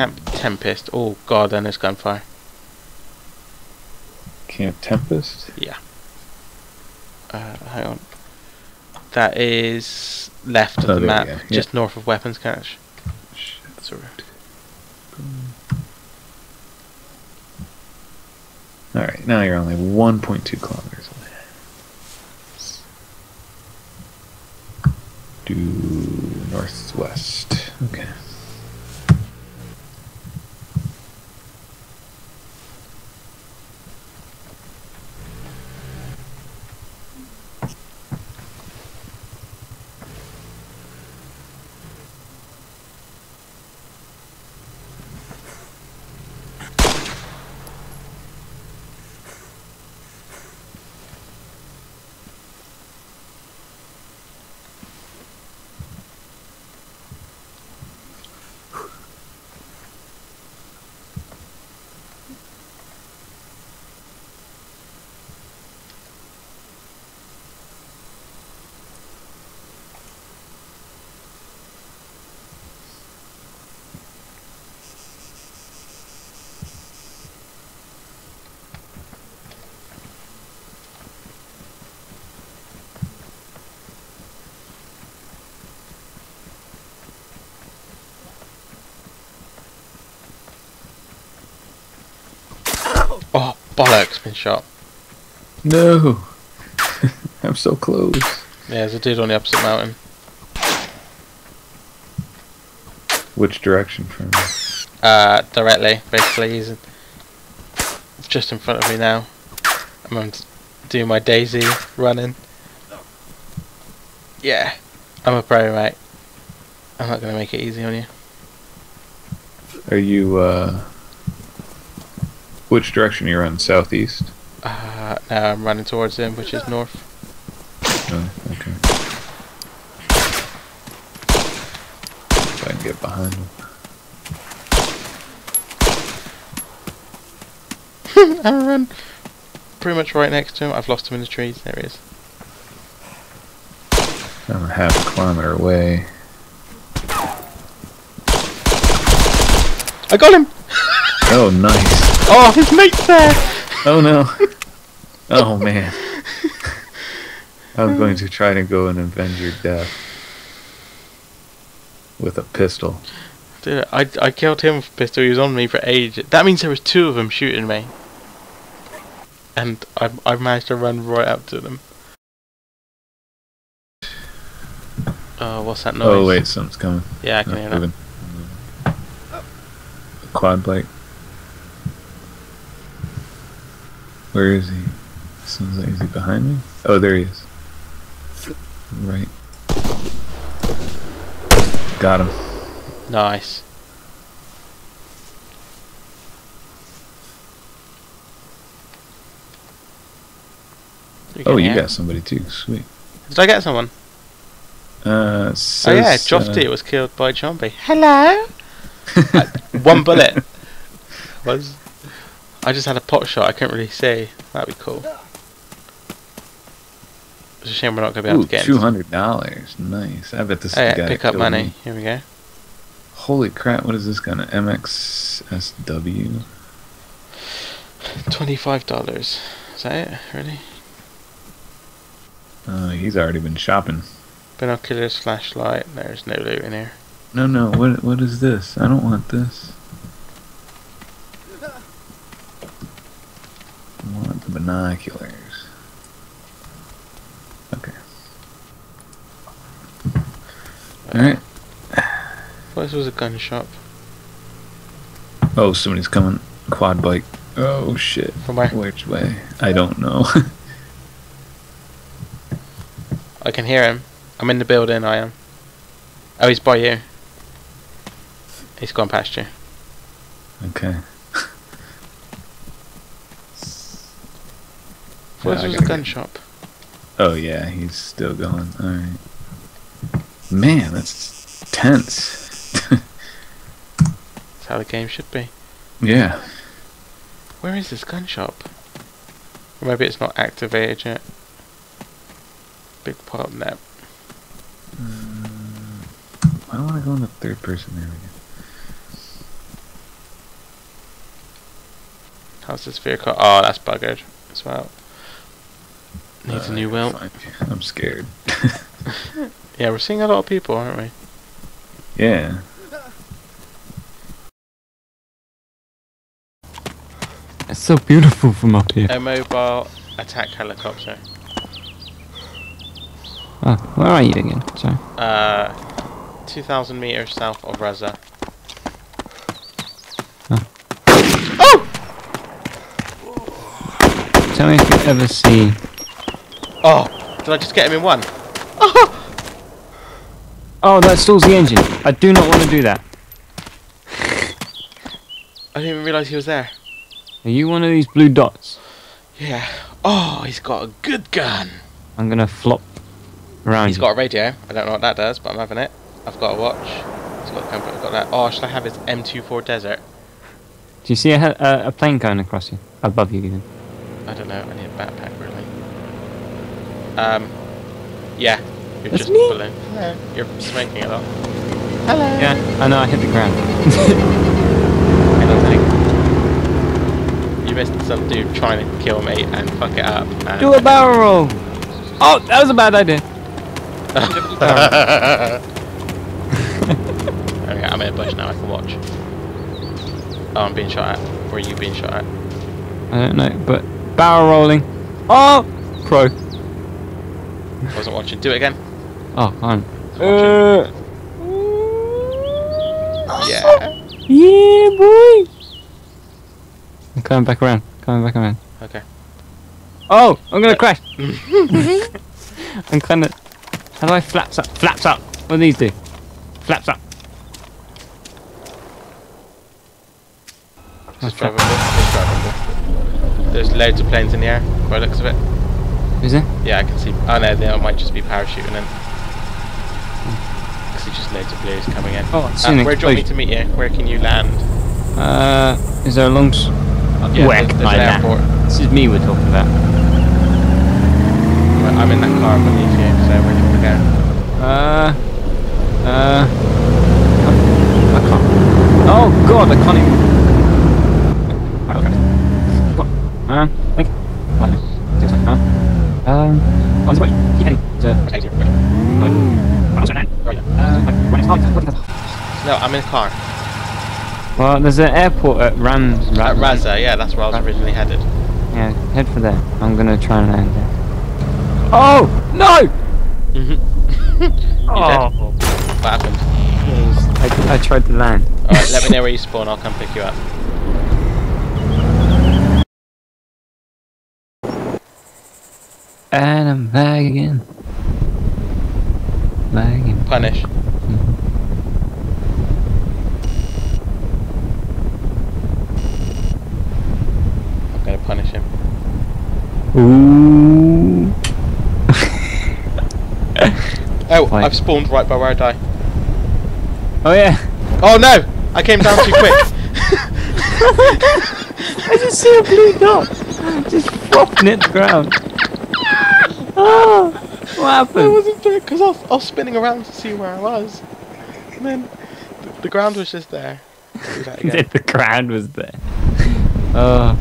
Camp Tempest. Oh god, then there's gunfire. Camp Tempest? Yeah. Uh, hang on. That is left of Oh, the map. Yeah. just north of weapons cache. Shit. Sorry. Alright, now you're only 1.2 kilometers away. Due northwest. Okay. Oh, bollocks, been shot. No! I'm so close. Yeah, there's a dude on the opposite mountain. Which direction from? Uh, directly, basically. He's just in front of me now. I'm doing my daisy running. Yeah, I'm a pro, mate. I'm not gonna make it easy on you. Are you, uh. Which direction are you're on? Southeast? Uh, now I'm running towards him, which is north. Oh, okay. If I can get behind him. I run pretty much right next to him. I've lost him in the trees. There he is. I'm a half a kilometer away. I got him! Oh, nice. Oh, his mate's there! Oh no. Oh man. I'm going to try to go and avenge your death. With a pistol. Dude, I, I killed him with a pistol. He was on me for ages. That means there was two of them shooting me. And I I managed to run right up to them. Oh, what's that oh, noise? Oh wait, something's coming. Yeah, I can Oh, hear that. moving. Quad bike. Where is he? Sounds like is he behind me? Oh, there he is. Right. Got him. Nice. You Oh, you hear. got somebody too. Sweet. Did I get someone? Uh, oh yeah, says, Jofty uh, was killed by Chombie. Hello. Uh, One bullet. Was. I just had a pot shot. I couldn't really see. That'd be cool. It's a shame we're not going to be able Ooh, to get. two hundred dollars. Nice. I bet this Oh, is the guy pick up money. me. Here we go. Holy crap! What is this gun? An MXSW? Twenty-five dollars. Is that it? Really? Uh, he's already been shopping. Binoculars, flashlight. There's no loot in here. No, no. What? What is this? I don't want this. I want the binoculars. Okay. All right. Well, this was a gun shop. Oh, somebody's coming. Quad bike. Oh shit. From where? Which way? I don't know. I can hear him. I'm in the building. I am. Oh, he's by you. He's gone past you. okay. Well, Yeah, this I was a gotta gun shop. Oh yeah, he's still going. All right. Man, that's tense. That's how the game should be. yeah. Where is this gun shop? Or maybe it's not activated yet. Big pop net. Mm, I don't want to go in the third person there again. How's this vehicle? Oh, that's buggered as well. Needs a Uh, new wheel. I'm scared. Yeah, we're seeing a lot of people, aren't we? yeah. It's so beautiful from up here. A mobile attack helicopter. Oh, where are you again? Sorry. Uh, 2,000 meters south of Raza. Tell me if you ever see. Oh, did I just get him in one? Oh, oh that stalls the engine. I do not want to do that. I didn't even realise he was there. Are you one of these blue dots? Yeah. Oh, he's got a good gun. I'm gonna flop around He's you. got a radio. I don't know what that does, but I'm having it. I've got a watch. He's got a comfort. I've got that. Oh, should I have his M24 Desert? Do you see a, uh, a plane going across you? Above you, even. I don't know. I need a backpack, really. Um, yeah. You're That's just me. balloon. Hello. You're smoking a lot. Hello. Yeah, I know. I hit the ground. I don't think. You missed some dude trying to kill me and fuck it up. Do a barrel roll. Oh, that was a bad idea. Okay, I'm in a bush now. I can watch. Oh, I'm being shot at. Where are you being shot at? I don't know, but barrel rolling. Oh, pro. I wasn't watching. Do it again. Oh, on. Uh, Yeah. yeah, boy. I'm coming back around. Coming back around. Okay. Oh, I'm gonna crash. I'm kind of. How do I flaps up? Flaps up. What do these do? Flaps up. Just drivable. Just drivable. There's loads of planes in the air. By the looks of it. Is it? Yeah, I can see. Oh no, they might just be parachuting in. Because there's just loads of blues coming in. Oh, Uh, where do you want me to meet you? Where can you land? Uh, is there a long? S- Yeah, Where there's, can there's I an land? This is me we're talking about. I'm in that car beneath you, so where do you want to go? Uh, uh, I can't. Oh God, I can't even. What? Uh, think. What? Six, uh, Um, on the way. Keep heading to. No, I'm in a car. Well, there's an airport at Ram. At Ram Raza, yeah, that's where I was originally headed. Yeah, head for there. I'm gonna try and land there. Oh no! Oh, What happened? I, I tried to land. Alright, let me know where you spawn, I'll come pick you up. And I'm back again. Back again. Punish. I'm gonna punish him. Ooh. Oh, Why? I've spawned right by where I die. Oh yeah. Oh no! I came down too quick! I just see a blue dot just flopping at the ground. Oh, what I happened? wasn't doing because I, was- I was spinning around to see where I was. And then the, the ground was just there. Do that again. the ground was there. Oh,